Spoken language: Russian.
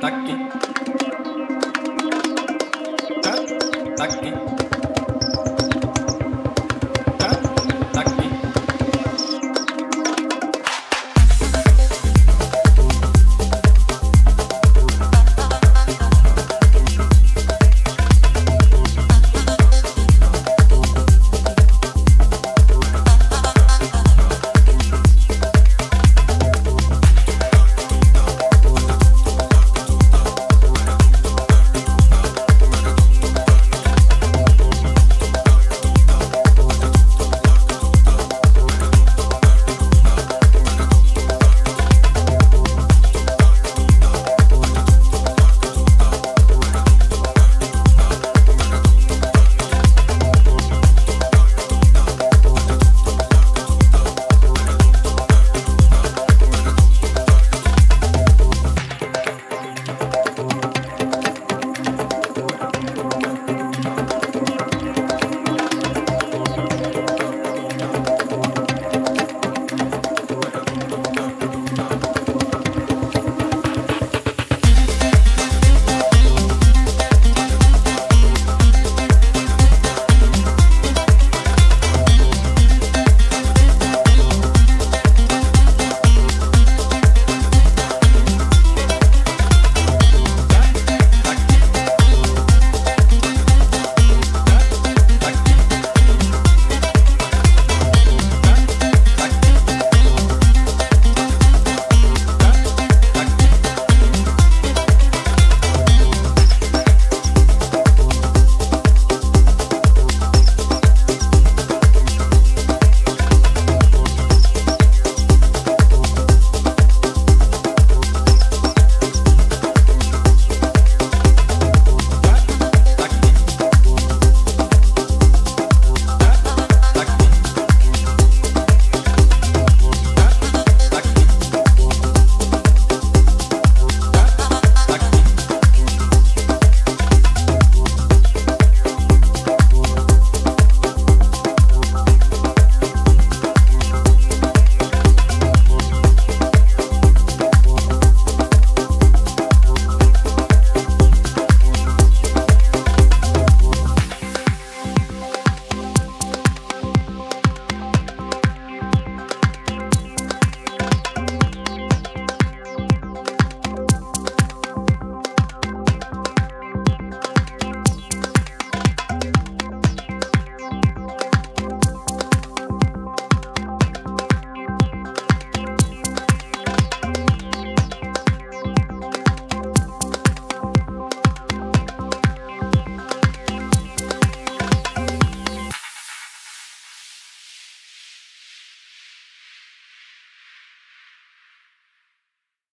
таки. так, таки.